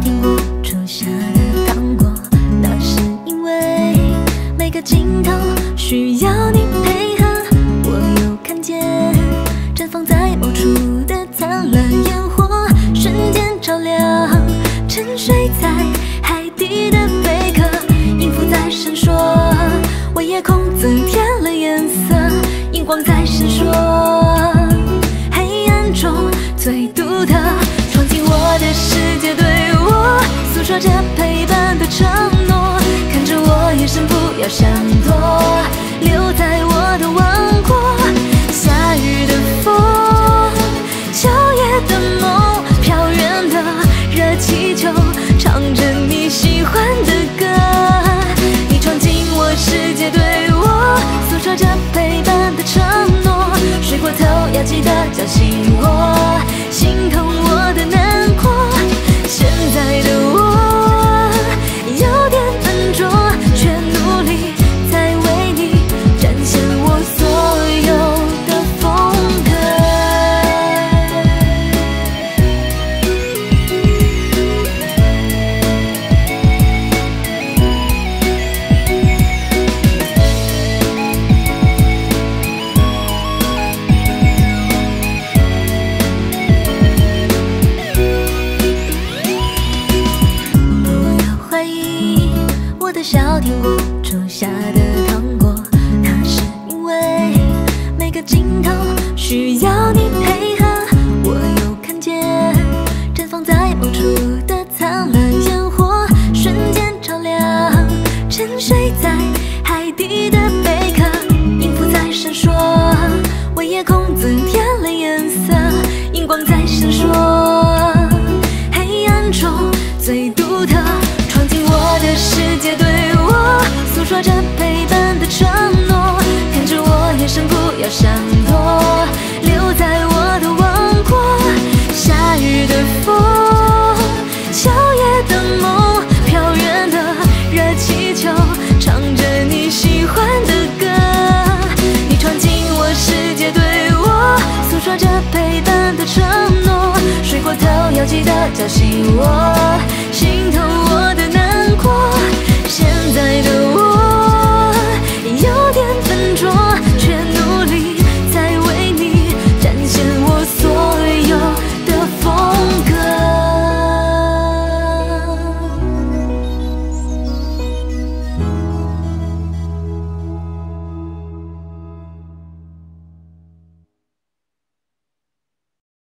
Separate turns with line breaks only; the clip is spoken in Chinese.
听过初夏的糖果，那是因为每个镜头需要。这陪伴的承诺，看着我眼神，不要闪躲，留在我的网。shadow 的风，秋夜的梦，飘远的热气球，唱着你喜欢的歌。你闯进我世界，对我诉说着陪伴的承诺。睡过头要记得叫醒我，心痛。